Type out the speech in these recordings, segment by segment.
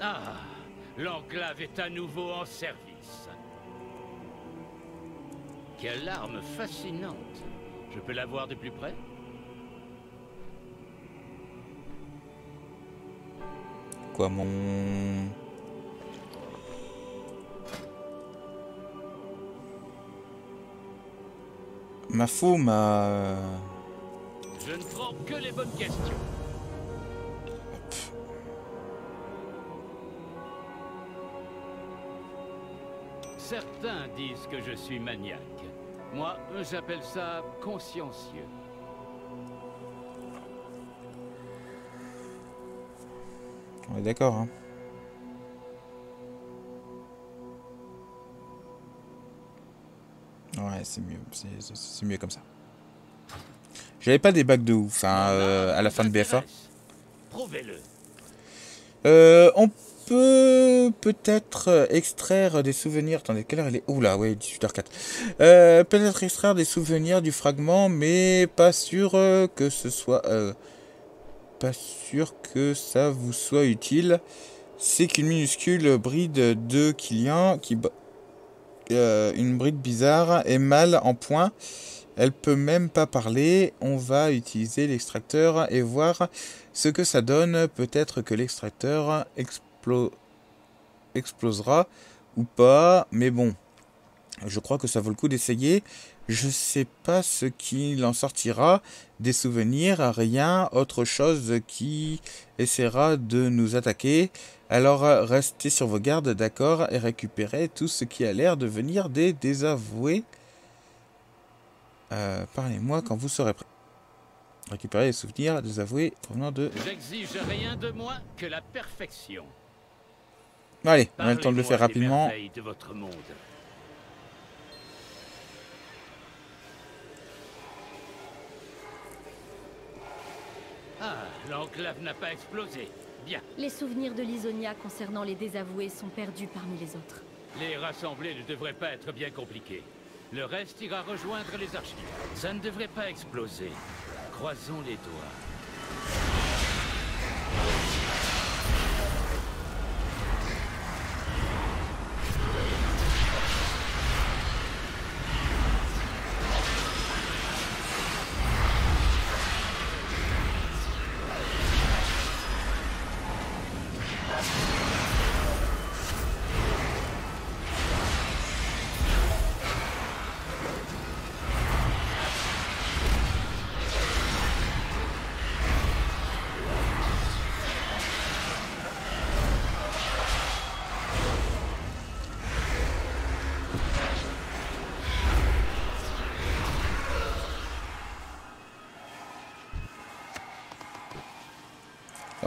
Ah, l'enclave est à nouveau en service. Quelle arme fascinante. Je peux la voir de plus près? Quoi, mon... Ma fou, ma... Je ne prends que les bonnes questions. Certains disent que je suis maniaque. Moi, j'appelle ça consciencieux. On est d'accord, hein. Ouais, c'est mieux. C'est mieux comme ça. J'avais pas des bacs de ouf hein, euh, à la fin de BFA. Prouvez-le. Euh, on peut peut-être extraire des souvenirs. Attendez, quelle heure elle est? Oula, ouais, 18h04. Euh, peut-être extraire des souvenirs du fragment, mais pas sûr euh, que ce soit... Euh, pas sûr que ça vous soit utile. C'est qu'une minuscule bride de Killian, qui... Euh, une bride bizarre et mal en point. Elle peut même pas parler. On va utiliser l'extracteur et voir ce que ça donne. Peut-être que l'extracteur explosera ou pas. Mais bon, je crois que ça vaut le coup d'essayer. Je sais pas ce qu'il en sortira. Des souvenirs, rien, autre chose qui essaiera de nous attaquer. Alors restez sur vos gardes, d'accord, et récupérez tout ce qui a l'air de venir des désavoués. Euh, Parlez-moi quand vous serez prêt. Récupérez les souvenirs désavoués provenant de... J'exige rien de moins que la perfection. Allez, on a le temps de le faire rapidement. De votre monde. Ah, l'enclave n'a pas explosé. Bien. Les souvenirs de Lisonia concernant les désavoués sont perdus parmi les autres. Les rassembler ne devrait pas être bien compliqué. Le reste ira rejoindre les archives. Ça ne devrait pas exploser. Croisons les doigts.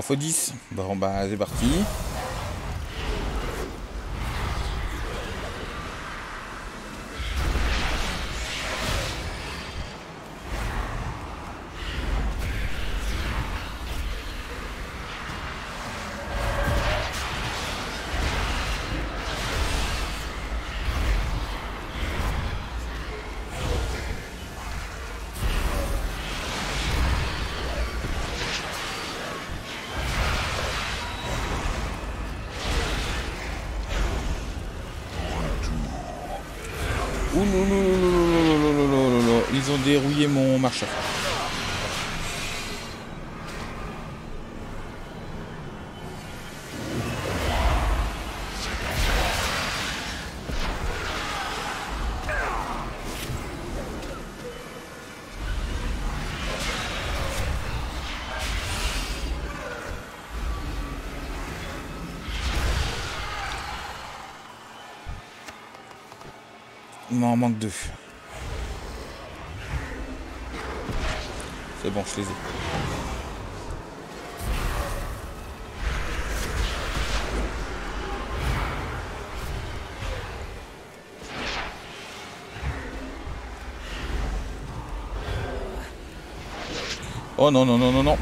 Info 10. Bon bah c'est parti. Ils ont dérouillé mon marcheur. M'en manque deux. C'est bon, je les ai. Oh non, non, non, non, non.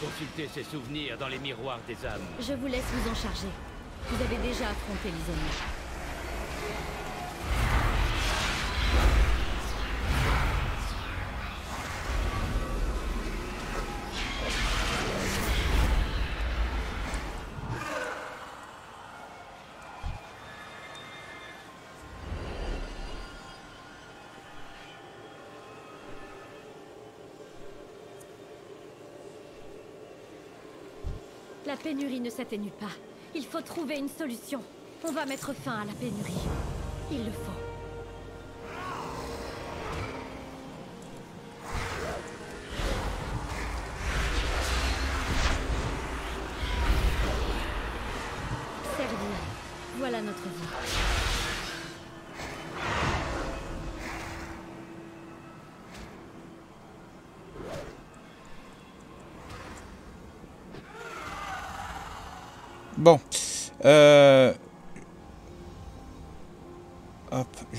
Consulter ses souvenirs dans les miroirs des âmes. Je vous laisse vous en charger. Vous avez déjà affronté l'Isonia. La pénurie ne s'atténue pas. Il faut trouver une solution. On va mettre fin à la pénurie. Il le faut.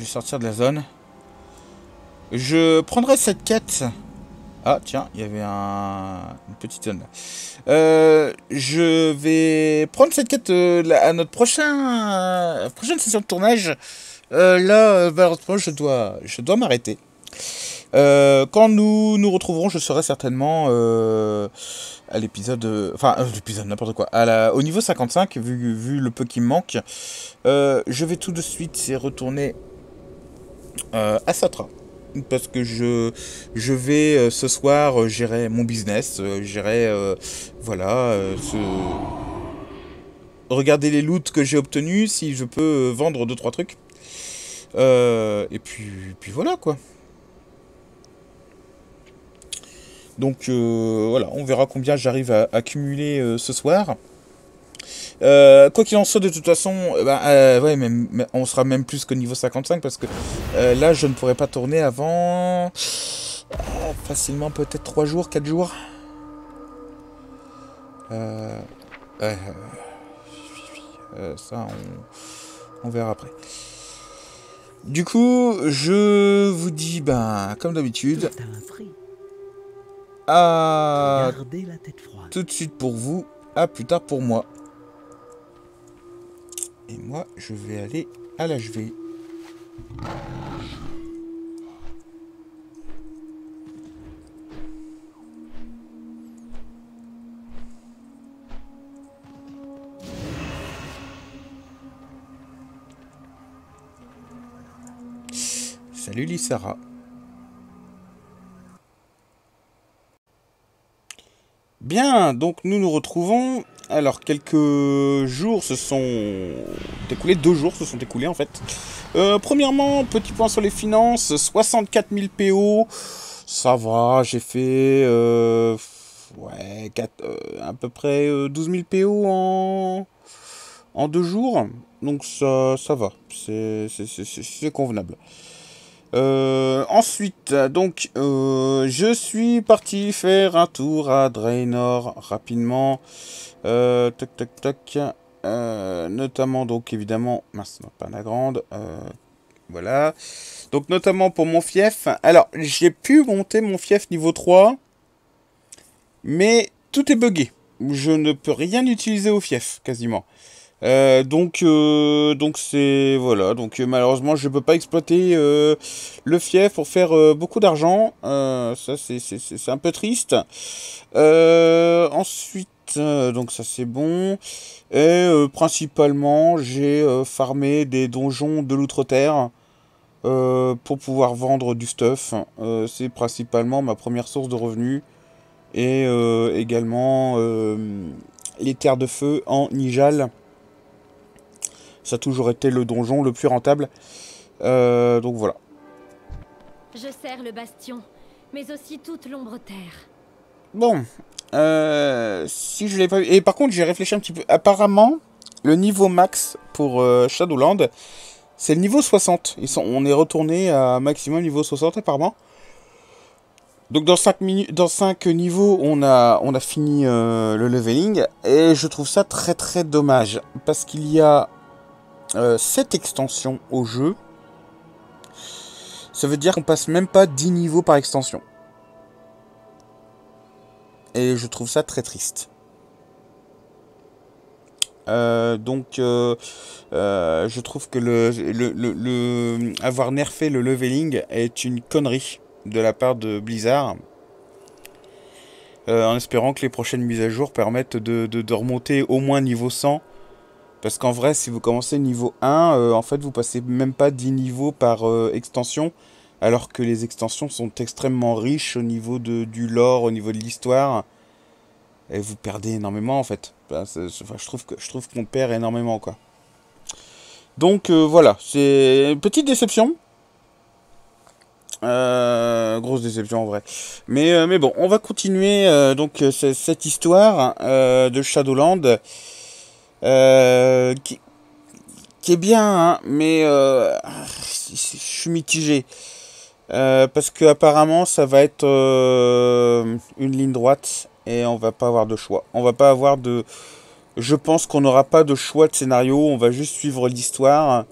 Sortir de la zone. Je prendrai cette quête. Ah, tiens, il y avait un... une petite zone là. Euh, je vais prendre cette quête euh, à notre prochain euh, prochaine session de tournage. Là, malheureusement, je dois, je dois m'arrêter. Quand nous nous retrouverons, je serai certainement à l'épisode, enfin l'épisode n'importe quoi, au niveau 55 vu, vu le peu qui me manque. Je vais tout de suite retourner euh, à Satra parce que je je vais euh, ce soir euh, gérer mon business, gérer voilà regarder les loots que j'ai obtenus si je peux vendre deux trois trucs. Et puis puis voilà quoi. Donc voilà, on verra combien j'arrive à accumuler ce soir. Euh, quoi qu'il en soit, de toute façon, euh, bah, euh, ouais, même, mais on sera même plus que niveau 55 parce que euh, là, je ne pourrai pas tourner avant facilement peut-être 3 jours, 4 jours. Ouais, ça, on, on verra après. Du coup, je vous dis, ben, comme d'habitude, à tout de suite pour vous, à plus tard pour moi. Et moi, je vais aller à l'HV. Salut Lissara. Bien, donc nous nous retrouvons. Alors, quelques jours se sont écoulés, deux jours se sont écoulés en fait. Euh, premièrement, petit point sur les finances 64 000 PO. Ça va, j'ai fait euh, euh, à peu près euh, 12 000 PO en, en deux jours. Donc ça, va, c'est convenable. Euh, ensuite, donc, euh, je suis parti faire un tour à Draenor rapidement. Euh, tac, tac, tac. Euh, notamment, donc, évidemment, mince, non, pas la grande. Euh, voilà. Donc, notamment pour mon fief. Alors, j'ai pu monter mon fief niveau 3. Mais tout est buggé. Je ne peux rien utiliser au fief, quasiment. Euh, donc, euh, donc c'est voilà. Donc euh, malheureusement, je peux pas exploiter euh, le fief pour faire euh, beaucoup d'argent. Ça, c'est c'est- un peu triste. Ensuite, donc ça c'est bon. Et principalement, j'ai farmé des donjons de l'outre-terre pour pouvoir vendre du stuff. C'est principalement ma première source de revenus. Et également les terres de feu en Nijal. Ça a toujours été le donjon le plus rentable. Euh, donc voilà. Je sers le bastion, mais aussi toute l'ombre terre. Bon, euh, si je l'ai pas vu. Et par contre, j'ai réfléchi un petit peu. Apparemment, le niveau max pour euh, Shadowland, c'est le niveau 60. Ils sont, on est retourné à maximum niveau 60 apparemment. Donc dans 5, minutes, dans 5 niveaux, on a, on a fini euh, le leveling. Et je trouve ça très très dommage. Parce qu'il y a euh, 7 extensions au jeu. Ça veut dire qu'on passe même pas 10 niveaux par extension. Et je trouve ça très triste. Euh, donc, euh, je trouve que le, avoir nerfé le leveling est une connerie de la part de Blizzard. en espérant que les prochaines mises à jour permettent de, de, de remonter au moins niveau 100. Parce qu'en vrai, si vous commencez niveau 1, en fait, vous passez même pas 10 niveaux par extension. Alors que les extensions sont extrêmement riches au niveau de, du lore, au niveau de l'histoire. Et vous perdez énormément en fait. je trouve je trouve qu'on perd énormément quoi. Donc euh, voilà, c'est une petite déception. Euh, grosse déception en vrai. Mais, euh, mais bon, on va continuer donc cette histoire de Shadowland. Qui, qui, est bien, hein, mais je suis mitigé. parce que apparemment ça va être une ligne droite et on va pas avoir de choix. On va pas avoir de. Je pense qu'on n'aura pas de choix de scénario, on va juste suivre l'histoire.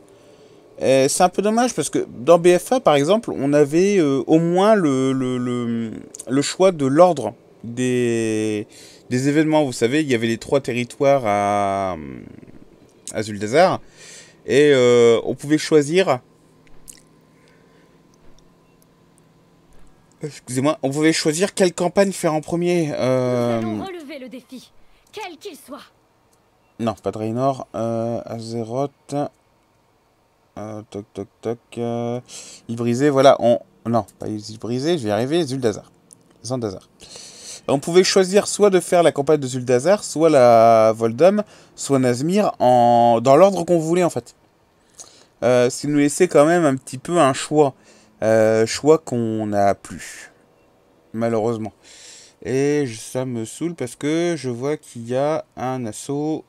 C'est un peu dommage parce que dans BFA par exemple, on avait euh, au moins le, le, le, choix de l'ordre des, des événements. Vous savez, il y avait les trois territoires à, à Zuldazar et euh, on pouvait choisir Excusez-moi, on pouvait choisir quelle campagne faire en premier. Euh... Nous allons relever le défi, quel qu'il soit. Non, pas de Raynor. Euh, Azeroth. Euh, toc, toc, toc. Euh, brisé, voilà. On... Non, pas île brisé, je vais y arriver. Zuldazar. Zandazar. On pouvait choisir soit de faire la campagne de Zuldazar, soit la Voldum, soit Nazmir, en... dans l'ordre qu'on voulait en fait. Euh, ce qui nous laissait quand même un petit peu un choix. Euh, choix qu'on n'a plus. Malheureusement. Et ça me saoule parce que je vois qu'il y a un assaut.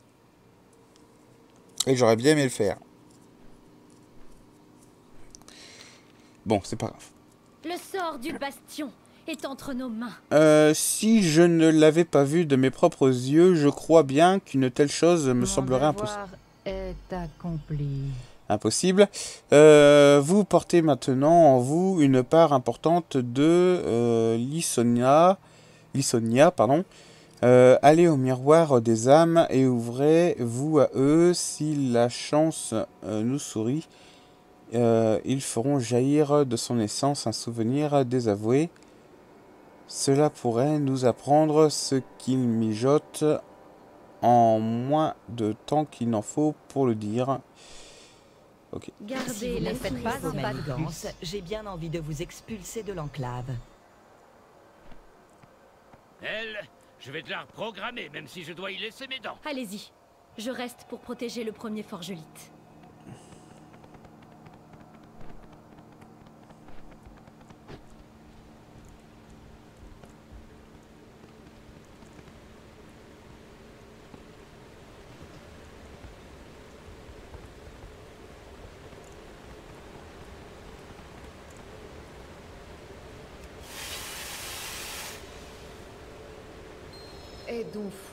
Et j'aurais bien aimé le faire. Bon, c'est pas grave. Le sort du bastion est entre nos mains. Euh, si je ne l'avais pas vu de mes propres yeux, je crois bien qu'une telle chose me semblerait impossible. Est accompli impossible. Euh, vous portez maintenant en vous une part importante de euh, Lissonia, pardon. Euh, allez au miroir des âmes et ouvrez-vous à eux. Si la chance nous sourit, ils feront jaillir de son essence un souvenir désavoué. Cela pourrait nous apprendre ce qu'il mijote en moins de temps qu'il n'en faut pour le dire. Ok. Gardez si vous ne faites pas vos manigances, j'ai bien envie de vous expulser de l'enclave. Elle, je vais te la reprogrammer, même si je dois y laisser mes dents. Allez-y. Je reste pour protéger le premier forgelite.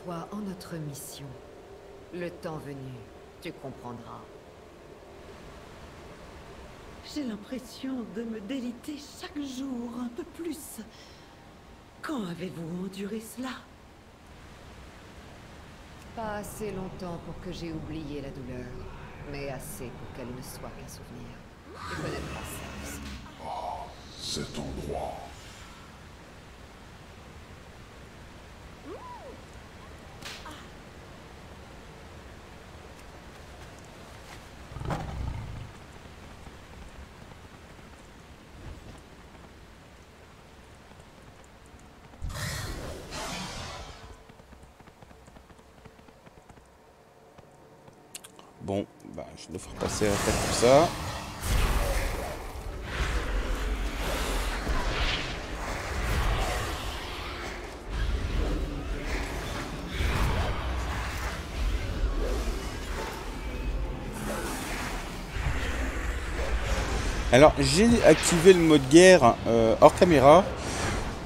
En notre mission. Le temps venu, tu comprendras. J'ai l'impression de me déliter chaque jour un peu plus. Quand avez-vous enduré cela? Pas assez longtemps pour que j'ai oublié la douleur, mais assez pour qu'elle ne soit qu'un souvenir. Tu connais pas ça aussi. Oh, cet endroit. Bon, bah, je faire passer la tête pour ça. Alors j'ai activé le mode guerre euh, hors caméra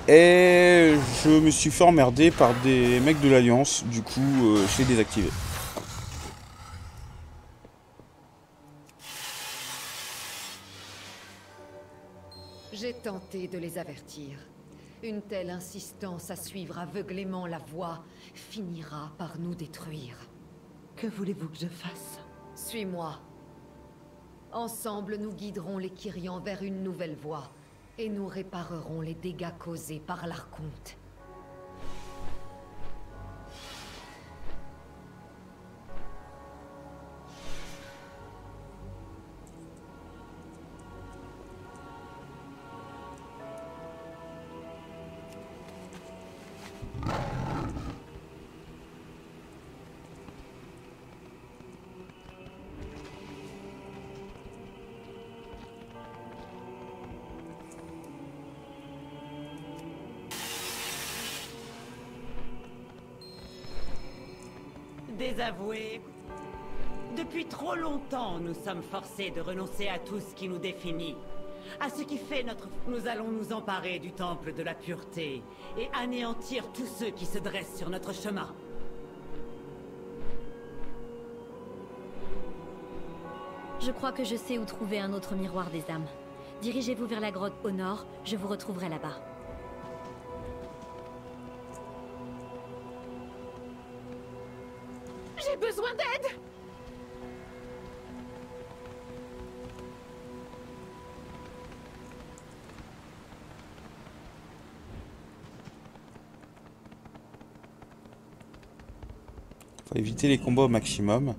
et je me suis fait emmerder par des mecs de l'Alliance, du coup euh, je l'ai désactivé. Tenté de les avertir. Une telle insistance à suivre aveuglément la voie finira par nous détruire. Que voulez-vous que je fasse? Suis-moi. Ensemble, nous guiderons les Kyrians vers une nouvelle voie, et nous réparerons les dégâts causés par l'Arconte. Désavoué. Depuis trop longtemps, nous sommes forcés de renoncer à tout ce qui nous définit. À ce qui fait notre... Nous allons nous emparer du temple de la pureté et anéantir tous ceux qui se dressent sur notre chemin. Je crois que je sais où trouver un autre miroir des âmes. Dirigez-vous vers la grotte au nord, je vous retrouverai là-bas. Éviter les combats au maximum.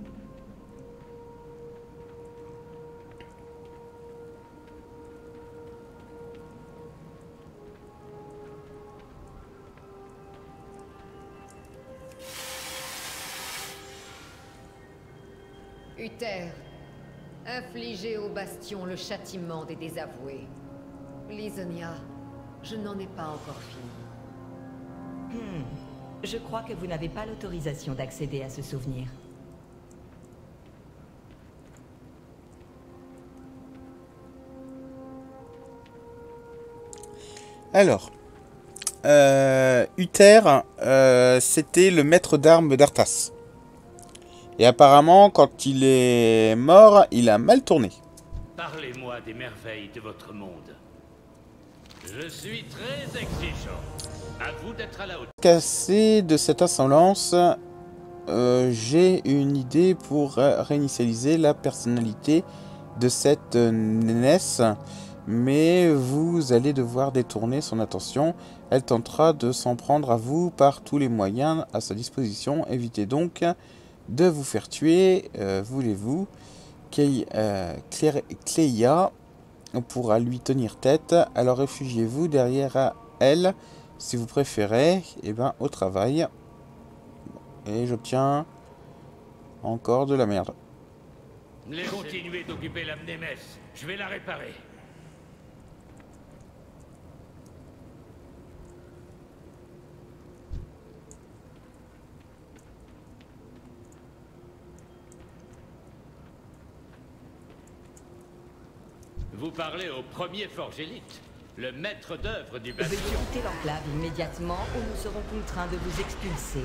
Uther, infligez au bastion le châtiment des désavoués. Lisonia, je n'en ai pas encore fini. Hmm. Je crois que vous n'avez pas l'autorisation d'accéder à ce souvenir. Alors, euh, Uther, euh, c'était le maître d'armes d'Arthas. Et apparemment, quand il est mort, il a mal tourné. Parlez-moi des merveilles de votre monde. Je suis très exigeant. À vous d'être à la hauteur. Cassé de cette assemblance, euh, j'ai une idée pour réinitialiser la personnalité de cette euh, nénesse. Mais vous allez devoir détourner son attention. Elle tentera de s'en prendre à vous par tous les moyens à sa disposition. Évitez donc de vous faire tuer, euh, voulez-vous. Euh, Cléia pourra lui tenir tête, alors réfugiez-vous derrière elle, si vous préférez, et ben au travail. Et j'obtiens encore de la merde. D'occuper la. Je vais la réparer. Vous parlez au premier forgélite, le maître d'œuvre du Veuillez bastion. quitter l'enclave immédiatement ou nous serons contraints de vous expulser.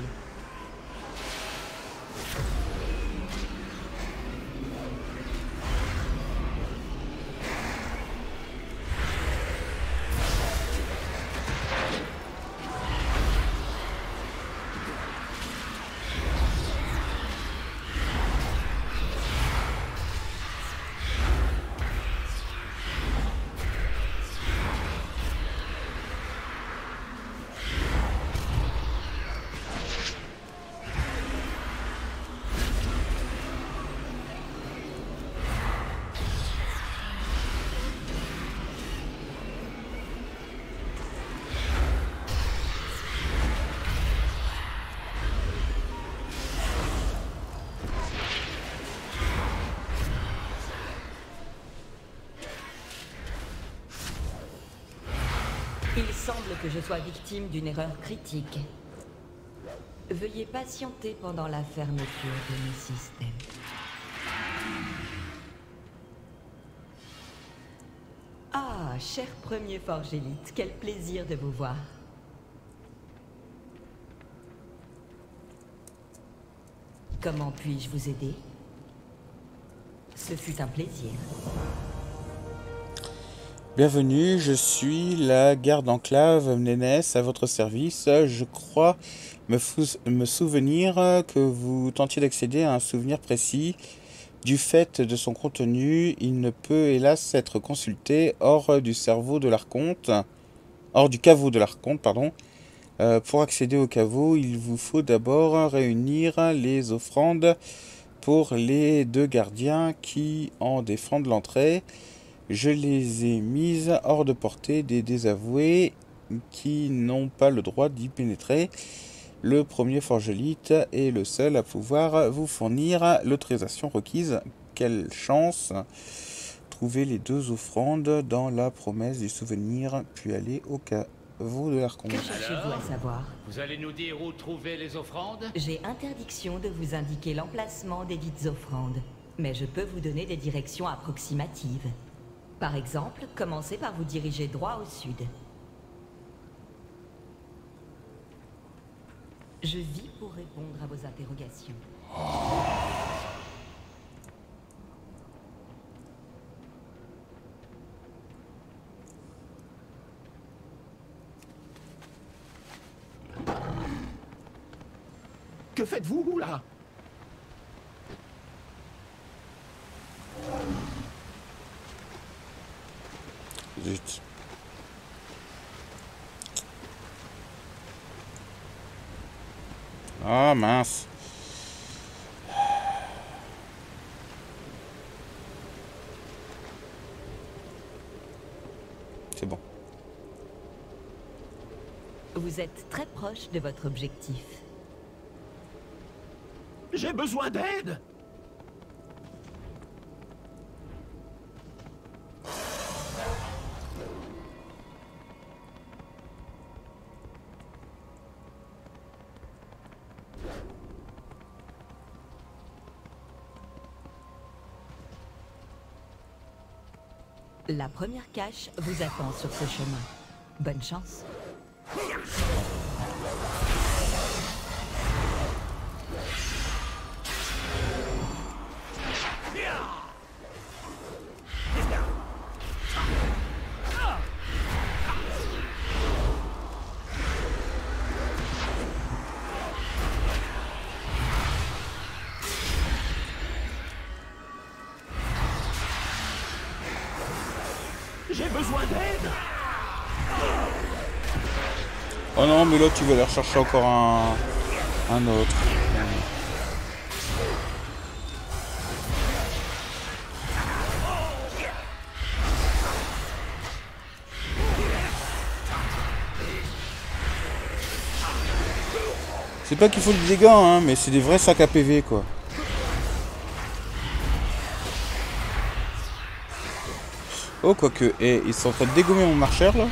Il semble que je sois victime d'une erreur critique. Veuillez patienter pendant la fermeture de mes systèmes. Ah, cher premier Forgélite, quel plaisir de vous voir. Comment puis-je vous aider? Ce fut un plaisir. Bienvenue, je suis la garde enclave Nénès à votre service. Je crois me, souvenir que vous tentiez d'accéder à un souvenir précis. Du fait de son contenu, il ne peut hélas être consulté hors du cerveau de l'archonte, hors du caveau de l'archonte, pardon. Euh, pour accéder au caveau, il vous faut d'abord réunir les offrandes pour les deux gardiens qui en défendent l'entrée. Je les ai mises hors de portée des désavoués qui n'ont pas le droit d'y pénétrer. Le premier forgelite est le seul à pouvoir vous fournir l'autorisation requise. Quelle chance Trouver les deux offrandes dans la promesse du souvenir, puis aller au caveau de l'archonte. Que cherchez-vous à savoir? Vous allez nous dire où trouver les offrandes? J'ai interdiction de vous indiquer l'emplacement des dites offrandes, mais je peux vous donner des directions approximatives. Par exemple, commencez par vous diriger droit au sud. Je vis pour répondre à vos interrogations. Que faites-vous là? Ah mince. C'est bon. Vous êtes très proche de votre objectif. J'ai besoin d'aide La première cache vous attend sur ce chemin. Bonne chance. J'ai besoin d'aide Oh non, mais là tu vas aller rechercher encore un, un autre. C'est pas qu'il faut des dégâts, hein, mais c'est des vrais sacs à PV quoi. Oh, quoique, et ils sont en train de dégommer mon marcheur là.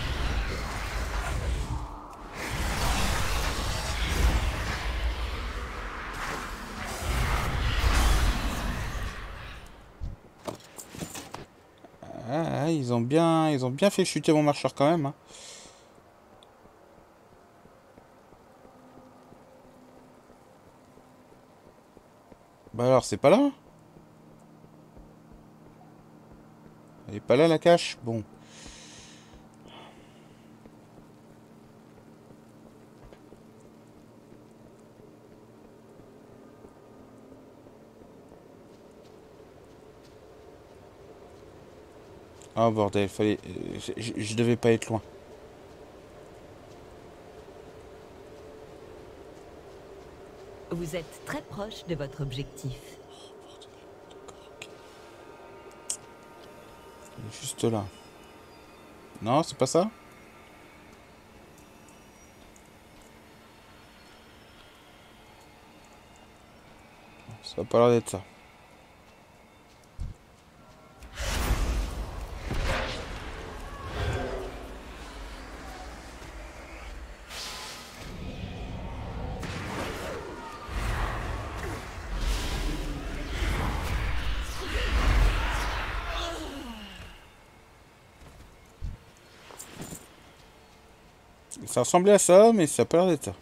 Ah, ils ont bien, ils ont bien fait chuter mon marcheur quand même. hein. Bah alors, c'est pas là Elle est pas là la cache Bon. Ah bordel, fallait... euh, je devais pas être loin. Vous êtes très proche de votre objectif. Il est juste là. Non, c'est pas ça? Ça va pas l'air d'être ça. Ça ressemblait à ça, mais ça a l'air d'être ça.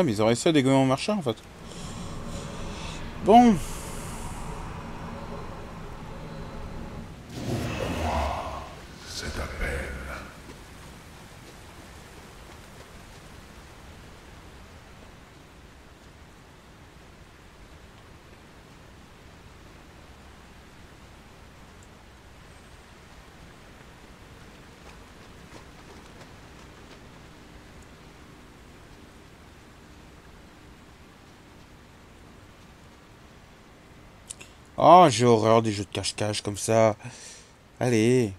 Ah, mais ils ont réussi à dégommer mon marchand, en fait. Bon. Oh, j'ai horreur des jeux de cache-cache comme ça. Allez.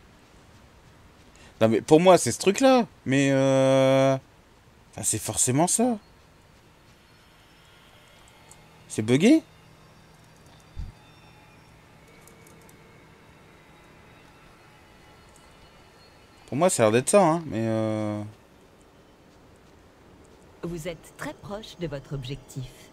Non, mais pour moi, c'est ce truc-là. Mais euh... C'est forcément ça. C'est buggé? Pour moi, ça a l'air d'être ça, hein. Mais euh... Vous êtes très proche de votre objectif.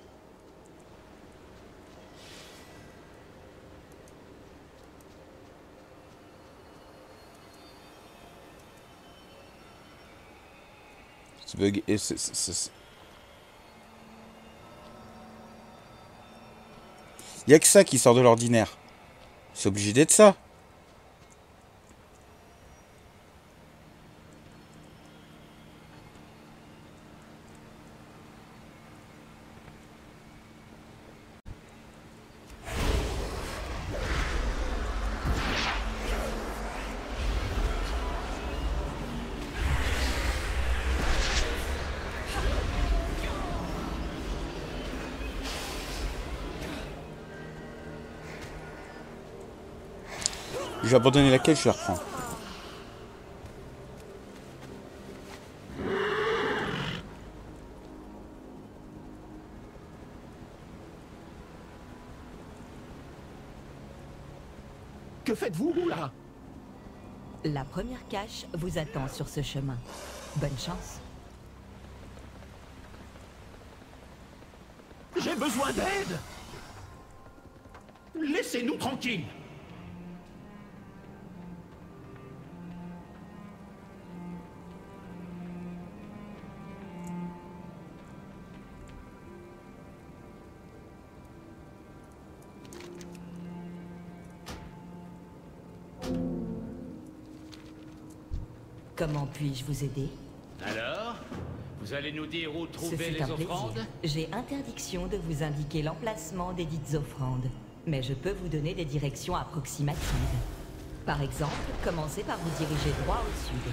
C'est- c'est- Y a que ça qui sort de l'ordinaire. C'est obligé d'être ça. Je vais abandonner laquelle, je la reprends. Que faites-vous, là? La première cache vous attend sur ce chemin. Bonne chance. J'ai besoin d'aide Laissez-nous tranquilles Comment puis-je vous aider Alors Vous allez nous dire où trouver les offrandes J'ai interdiction de vous indiquer l'emplacement des dites offrandes, mais je peux vous donner des directions approximatives. Par exemple, commencez par vous diriger droit au sud.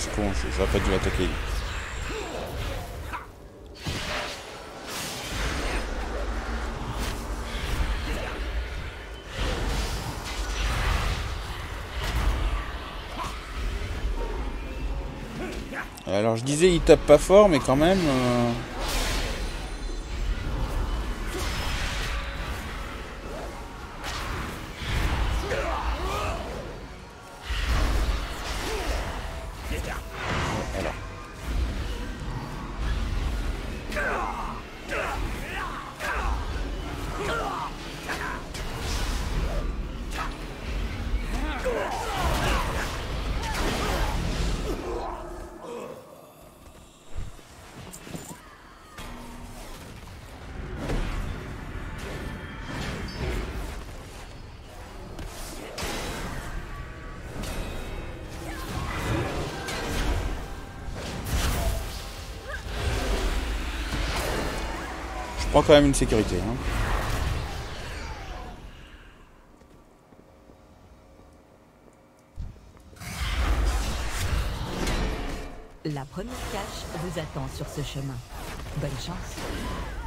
Suis con, j'aurais pas dû l'attaquer. Alors je disais il tape pas fort mais quand même euh, prends quand même une sécurité. hein. La première cache vous attend sur ce chemin. Bonne chance.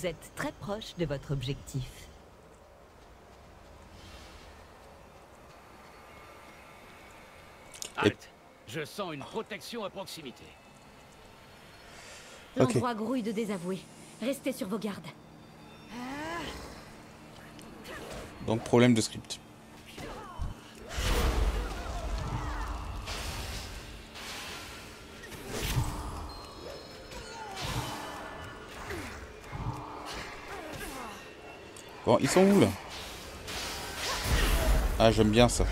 Vous êtes très proche de votre objectif. Halte. Je sens une protection à proximité. L'endroit grouille de désavoués. Restez sur vos gardes. Donc problème de script. Bon, ils sont où là? Ah, j'aime bien ça.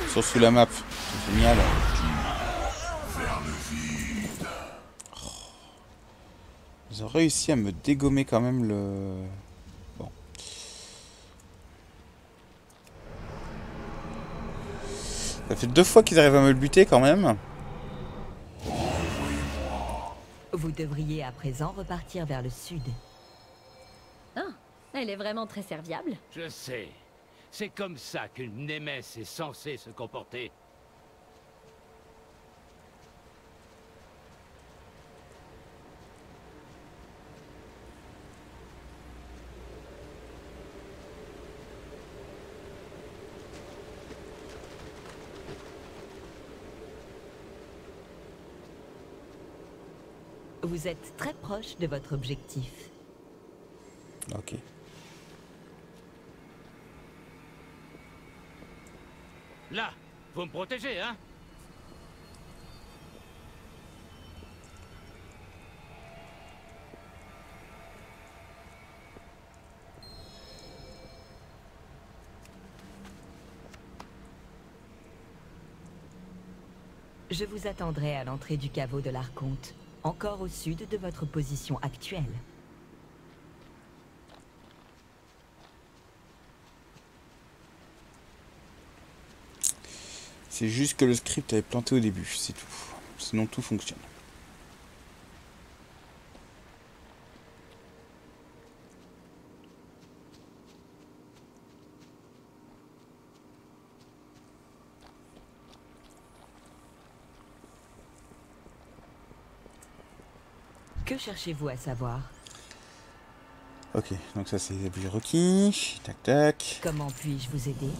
Ils sont sous la map. Génial. Ils ont réussi à me dégommer quand même le... Bon. Ça fait deux fois qu'ils arrivent à me le buter quand même. Vous devriez à présent repartir vers le sud. Ah, elle est vraiment très serviable. Je sais. C'est comme ça qu'une Némesse est censée se comporter. Vous êtes très proche de votre objectif. Ok. Là, vous me protégez, hein? Je vous attendrai à l'entrée du caveau de l'Arconte, encore au sud de votre position actuelle. C'est juste que le script avait planté au début, c'est tout. Sinon tout fonctionne. Cherchez-vous à savoir? Ok, donc ça c'est les requis. Tac tac. Comment puis-je vous aider?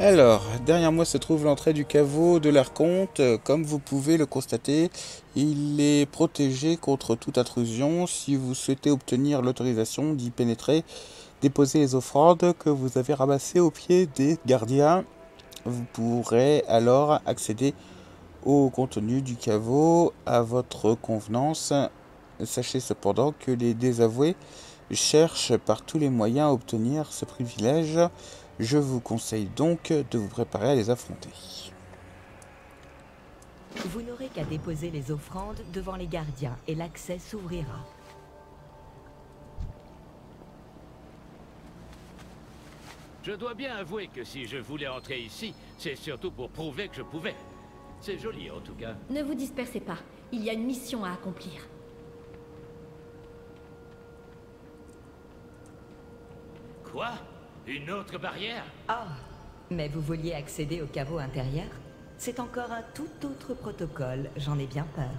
Alors, derrière moi se trouve l'entrée du caveau de l'Arconte. Comme vous pouvez le constater, il est protégé contre toute intrusion. Si vous souhaitez obtenir l'autorisation d'y pénétrer, déposez les offrandes que vous avez ramassées au pied des gardiens. Vous pourrez alors accéder au contenu du caveau à votre convenance. Sachez cependant que les désavoués cherchent par tous les moyens à obtenir ce privilège. Je vous conseille donc de vous préparer à les affronter. Vous n'aurez qu'à déposer les offrandes devant les gardiens et l'accès s'ouvrira. Je dois bien avouer que si je voulais entrer ici, c'est surtout pour prouver que je pouvais. C'est joli en tout cas. Ne vous dispersez pas. Il y a une mission à accomplir. Quoi? Une autre barrière? Ah Mais vous vouliez accéder au caveau intérieur? C'est encore un tout autre protocole, j'en ai bien peur.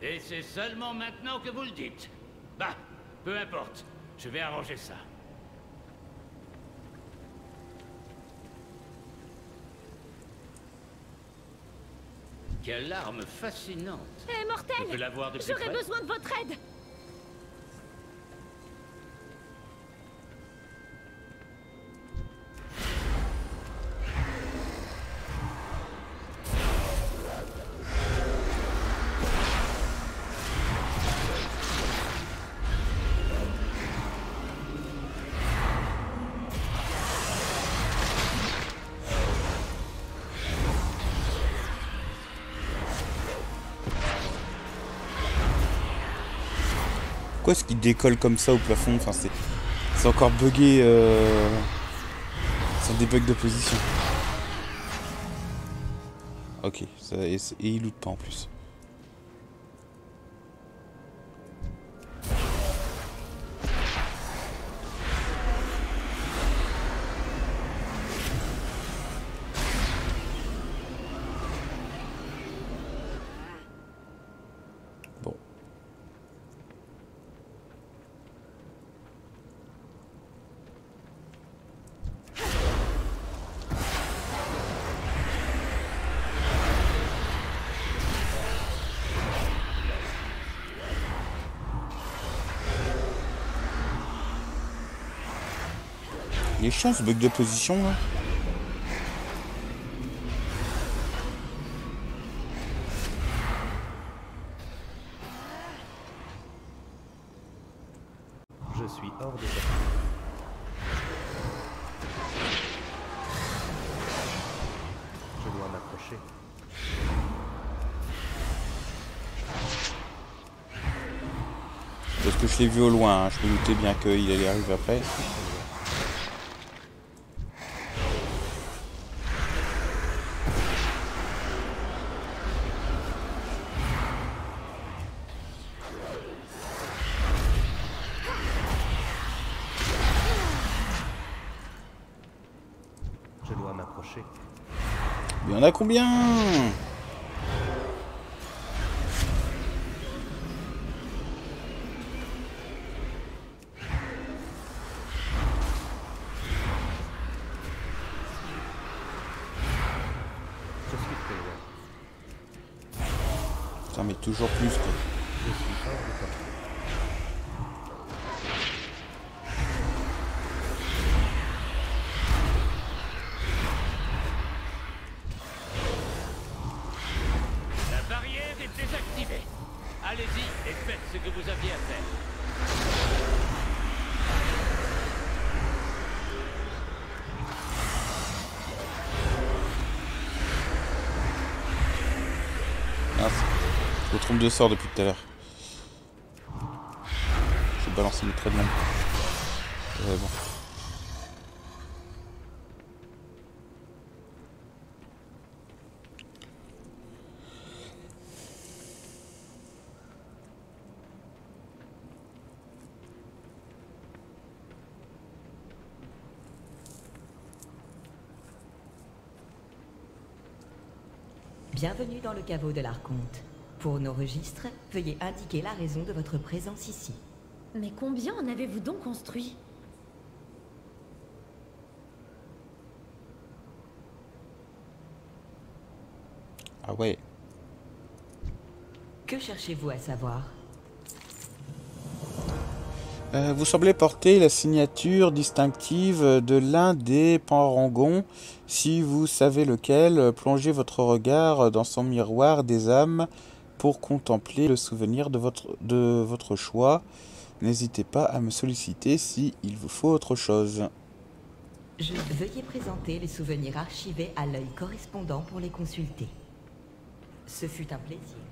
Et c'est seulement maintenant que vous le dites. Bah, peu importe. Je vais arranger ça. Quelle arme fascinante. Hé, Je peux mortel l'avoir de plus J'aurais besoin de votre aide Pourquoi est-ce qu'il décolle comme ça au plafond Enfin, c'est c'est encore buggé. euh, Ce sont des bugs de position. Ok, ça, et, et il loot pas en plus. Chiant ce bug de position là. Je suis hors de Je dois m'approcher. Parce que je l'ai vu au loin, hein. je me doutais bien qu'il allait arriver après. En a combien? De sort depuis tout à l'heure. J'ai balancé mes traits de bon. Bienvenue dans le caveau de l'Arconte. Pour nos registres, veuillez indiquer la raison de votre présence ici. Mais combien en avez-vous donc construit? Ah ouais. Que cherchez-vous à savoir? Euh, vous semblez porter la signature distinctive de l'un des parangons. Si vous savez lequel, plongez votre regard dans son miroir des âmes pour contempler le souvenir de votre, de votre choix. N'hésitez pas à me solliciter si il vous faut autre chose. Je veuillez présenter les souvenirs archivés à l'œil correspondant pour les consulter. Ce fut un plaisir.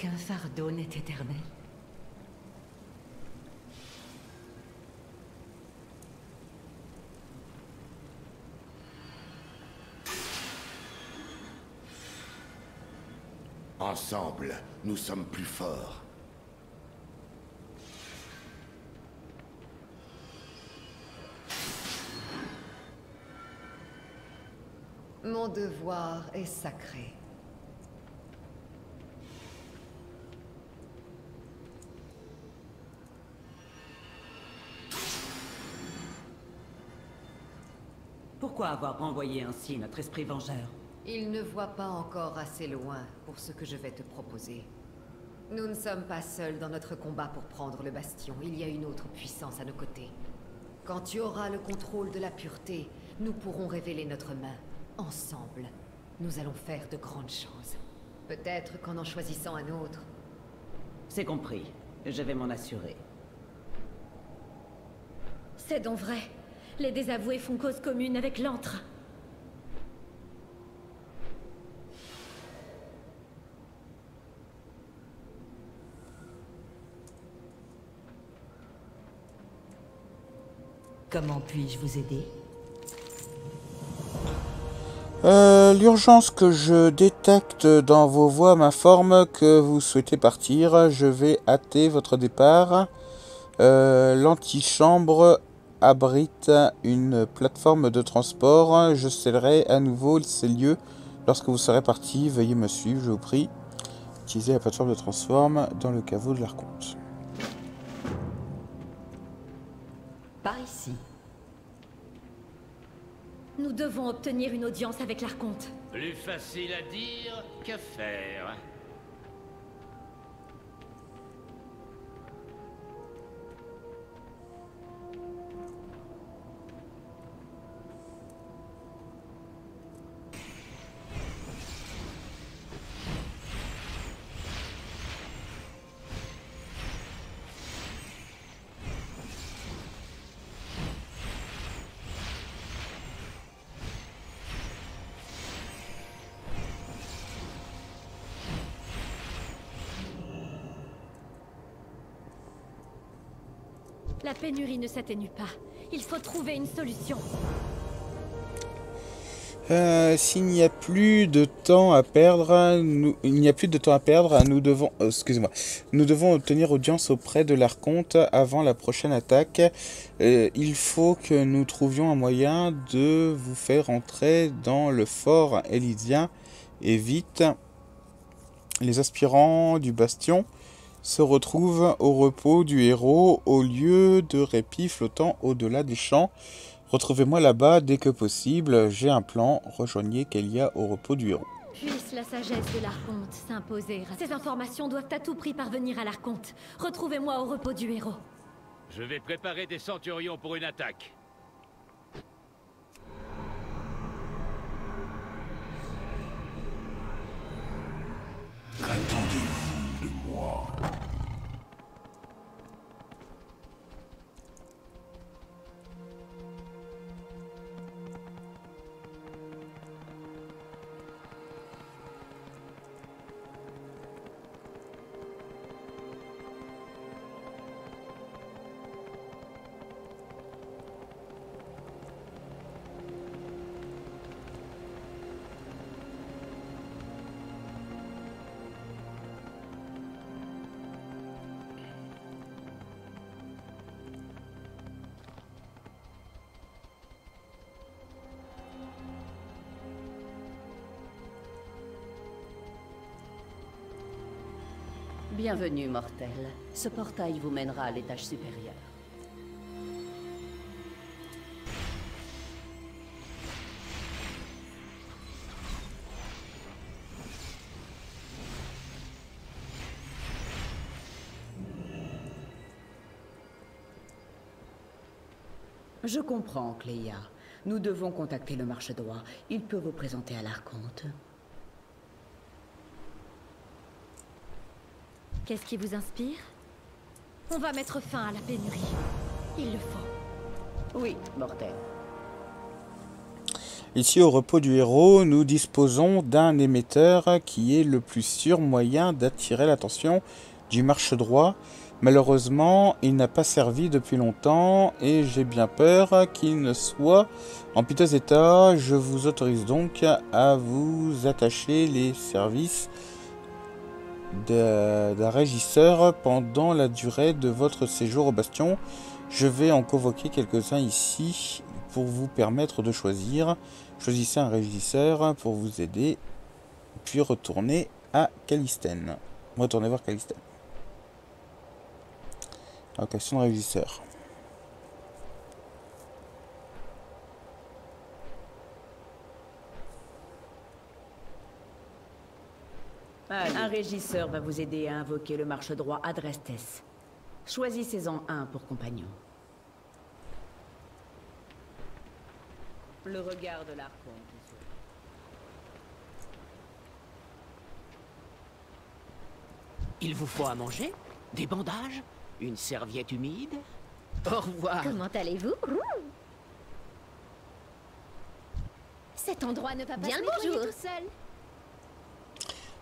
Aucun fardeau n'est éternel. Ensemble, nous sommes plus forts. Mon devoir est sacré. Pourquoi avoir renvoyé ainsi notre esprit vengeur Il ne voit pas encore assez loin pour ce que je vais te proposer. Nous ne sommes pas seuls dans notre combat pour prendre le bastion. Il y a une autre puissance à nos côtés. Quand tu auras le contrôle de la pureté, nous pourrons révéler notre main. Ensemble, nous allons faire de grandes choses. Peut-être qu'en en choisissant un autre, C'est compris. Je vais m'en assurer. C'est donc vrai. Les désavoués font cause commune avec l'antre. Comment puis-je vous aider? Euh, L'urgence que je détecte dans vos voix m'informe que vous souhaitez partir. Je vais hâter votre départ. Euh, L'antichambre abrite une plateforme de transport. Je scellerai à nouveau ces lieux lorsque vous serez parti. Veuillez me suivre, je vous prie. Utilisez la plateforme de transforme dans le caveau de l'Arconte. Par ici. Nous devons obtenir une audience avec l'Arconte. Plus facile à dire qu'à faire. La pénurie ne s'atténue pas. Il faut trouver une solution. Euh, S'il n'y a plus de temps à perdre, nous, il n'y a plus de temps à perdre. Nous devons, euh, obtenir audience auprès de l'Arconte avant la prochaine attaque. Euh, il faut que nous trouvions un moyen de vous faire entrer dans le fort élysien et vite. Les aspirants du bastion se retrouvent au repos du héros au lieu de répit flottant au-delà des champs. Retrouvez-moi là-bas dès que possible. J'ai un plan. Rejoignez Kelia au repos du héros. Puisse la sagesse de l'Arconte s'imposer. Ces informations doivent à tout prix parvenir à l'Arconte. Retrouvez-moi au repos du héros. Je vais préparer des centurions pour une attaque. Bienvenue, mortel. Ce portail vous mènera à l'étage supérieur. Je comprends, Cléa. Nous devons contacter le marche droit. Il peut vous présenter à l'Arconte. Qu'est-ce qui vous inspire On va mettre fin à la pénurie. Il le faut. Oui, mortel. Ici, au repos du héros, nous disposons d'un émetteur qui est le plus sûr moyen d'attirer l'attention du marche droit. Malheureusement, il n'a pas servi depuis longtemps et j'ai bien peur qu'il ne soit en piteux état. Je vous autorise donc à vous attacher les services d'un régisseur pendant la durée de votre séjour au bastion. Je vais en convoquer quelques-uns ici pour vous permettre de choisir. Choisissez un régisseur pour vous aider, puis retournez à Calistène. Retournez voir Calistène. Allocation de régisseur. Un régisseur va vous aider à invoquer le marche droit Adrestes. Choisissez-en un pour compagnon. Le regard de l'Arconte. Il vous faut à manger? Des bandages? Une serviette humide? Au revoir. Comment allez-vous? Cet endroit ne va pas Bien se bonjour. tout seul.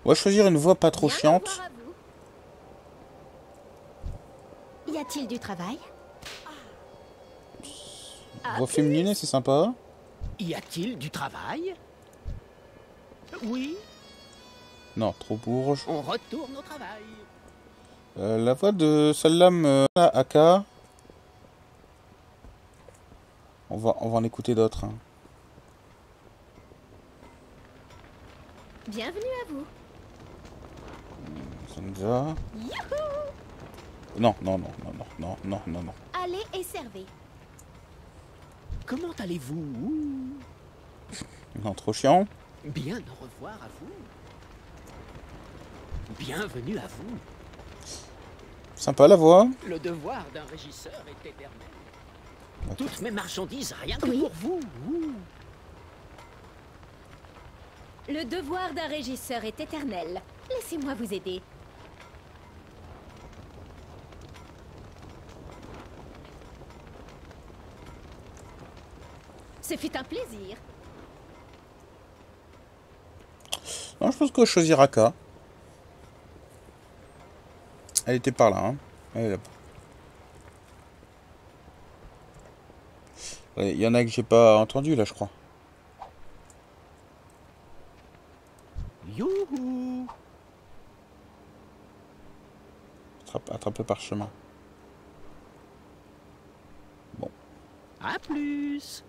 On va choisir une voix pas trop Bien chiante. Y a-t-il du travail? Voix féminine, c'est sympa. Y a-t-il du travail? Oui, Non, trop bourge. on retourne au travail. Euh, la voix de celle-là me... Aka. On va, on va en écouter d'autres. hein. Bienvenue à vous. Kenza. Non, non, non, non, non, non, non, non. Allez et servez. Comment allez-vous? Non, trop chiant. Bien au revoir à vous. Bienvenue à vous. Sympa la voix. Toutes mes marchandises, rien que oui. pour vous. Le devoir d'un régisseur est éternel. Laissez-moi vous aider. Ce fut un plaisir. Non, je pense qu'on va choisir Aka. Elle était par là. Hein. Elle est là-bas. Ouais, Il y en a que j'ai pas entendu là, je crois. Youhou Attrape, attrape le parchemin. À plus.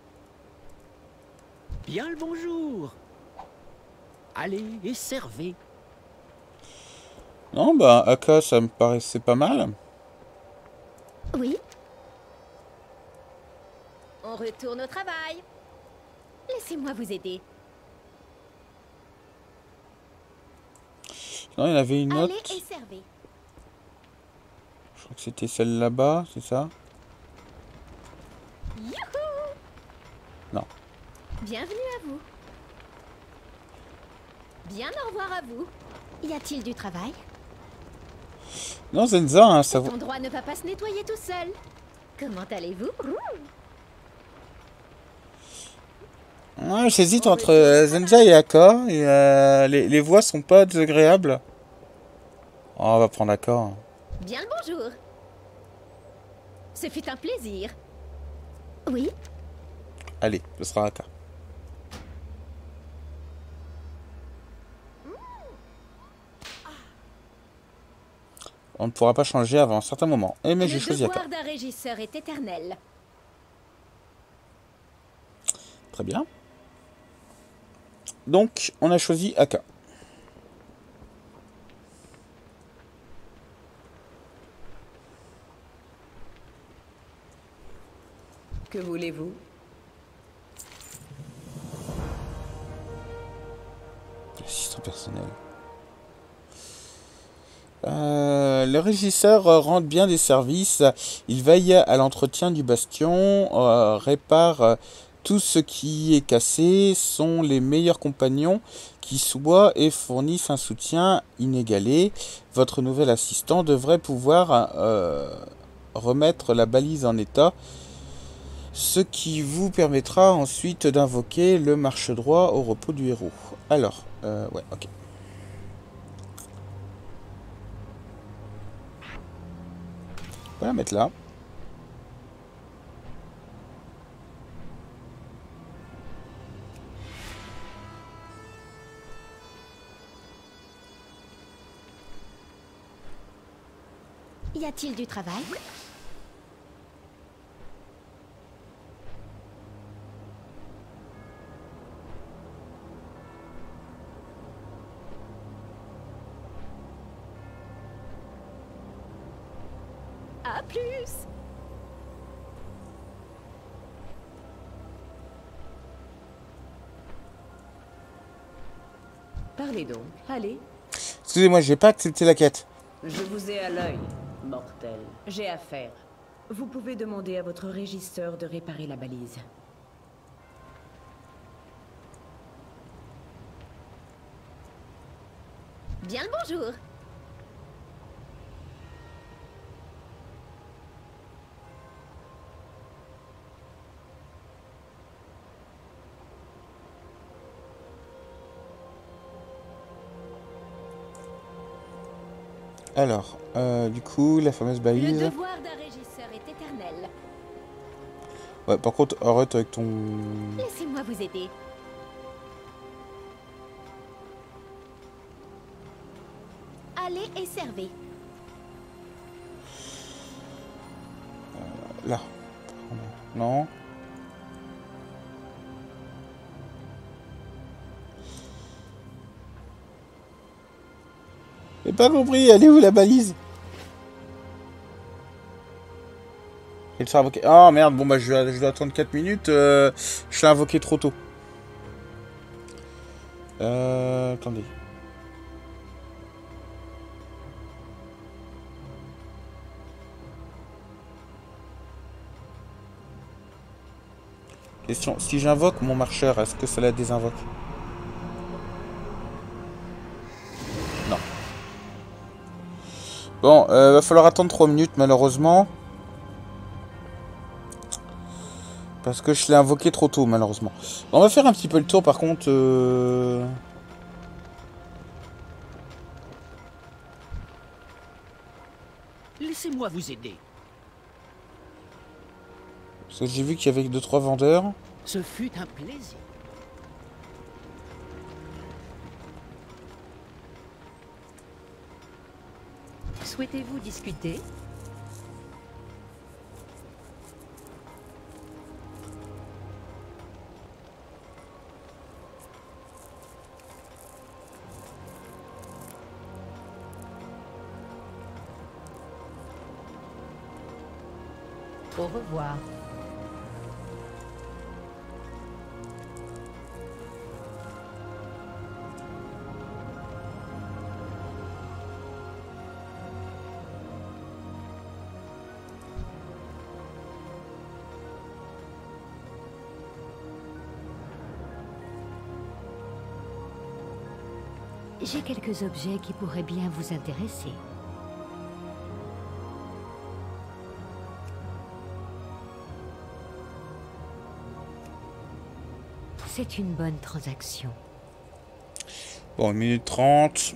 Bien le bonjour. Allez et servez. Non, bah, Aka, ça me paraissait pas mal. Oui, On retourne au travail. Laissez-moi vous aider. Non, il y en avait une allez autre. et servez. Je crois que c'était celle là-bas, c'est ça Youhou Non. Bienvenue à vous. Bien au revoir à vous. Y a-t-il du travail? Non, Zenza, hein, ça Cet endroit ne va pas se nettoyer tout seul. Comment allez-vous? Ouais, j'hésite entre euh, Zenza et Aka. Et, euh, les, les voix sont pas désagréables. Oh, on va prendre Aka. hein. Bien le bonjour. Ce fut un plaisir. Oui, Allez, ce sera Aka. On ne pourra pas changer avant un certain moment. Eh mais j'ai Le choisi d'un régisseur est éternel. Très bien. Donc, on a choisi Aka. Que voulez-vous? Assistant personnel. Euh, le régisseur rend bien des services. Il veille à l'entretien du bastion, euh, répare euh, tout ce qui est cassé, sont les meilleurs compagnons qui soient et fournissent un soutien inégalé. Votre nouvel assistant devrait pouvoir remettre la balise en état, ce qui vous permettra ensuite d'invoquer le marche droit au repos du héros. Alors, ouais, ok. On va la mettre là. y a-t-il du travail? À plus Parlez donc, allez. Excusez-moi, j'ai pas accepté la quête. Je vous ai à l'œil, mortel. J'ai affaire. Vous pouvez demander à votre régisseur de réparer la balise. Bien le bonjour Alors, euh, du coup, la fameuse Le balise. devoir d'un régisseur est éternel. Ouais, par contre, arrête avec ton... Laissez-moi vous aider. Allez et servez. Là. Non. J'ai pas compris, elle est où la balise? Il sera invoqué. Ah merde, bon bah je dois attendre 4 minutes. euh, je l'ai invoqué trop tôt. Euh, attendez. Question, si j'invoque mon marcheur, est-ce que ça la désinvoque? Bon, euh, va falloir attendre 3 minutes malheureusement. Parce que je l'ai invoqué trop tôt malheureusement. On va faire un petit peu le tour par contre. euh, Laissez-moi vous aider. Parce que j'ai vu qu'il y avait 2-3 vendeurs. Ce fut un plaisir. Souhaitez-vous discuter? Au revoir. J'ai quelques objets qui pourraient bien vous intéresser. C'est une bonne transaction. Bon, 1 minute 30.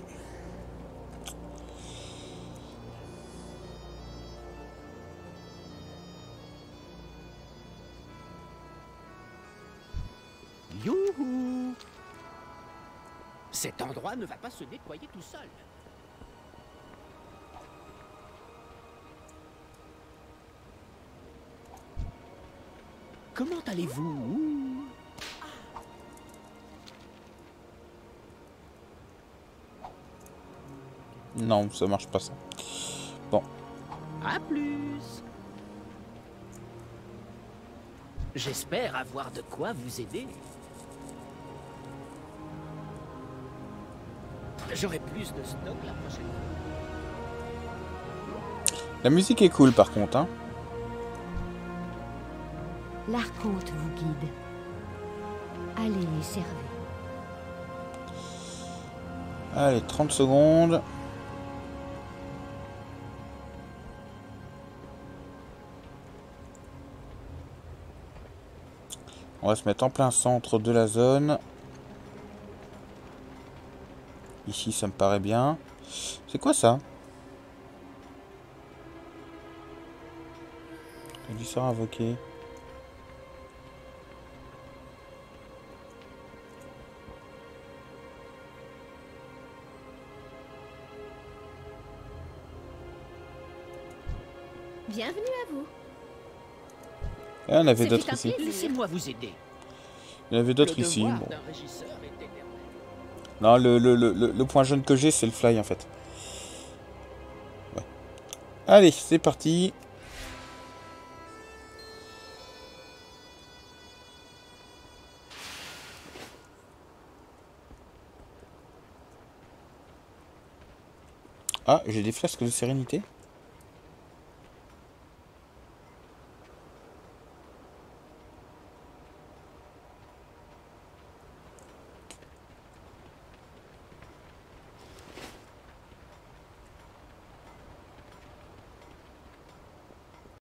Pas se nettoyer tout seul. Comment allez-vous? Non, ça marche pas ça. Bon. À plus J'espère avoir de quoi vous aider. J'aurai plus de stock la prochaine fois. La musique est cool par contre. Hein. L'archonte vous guide. Allez les servez. Allez, 30 secondes. On va se mettre en plein centre de la zone. Ici, ça me paraît bien. C'est quoi ça? Du sort invoqué. Bienvenue à vous. Et on avait d'autres ici. Laissez-moi vous aider. Il y en avait d'autres ici. Bon. Non, le, le, point jaune que j'ai, c'est le fly en fait. Allez, c'est parti. Ah, j'ai des flasques de sérénité.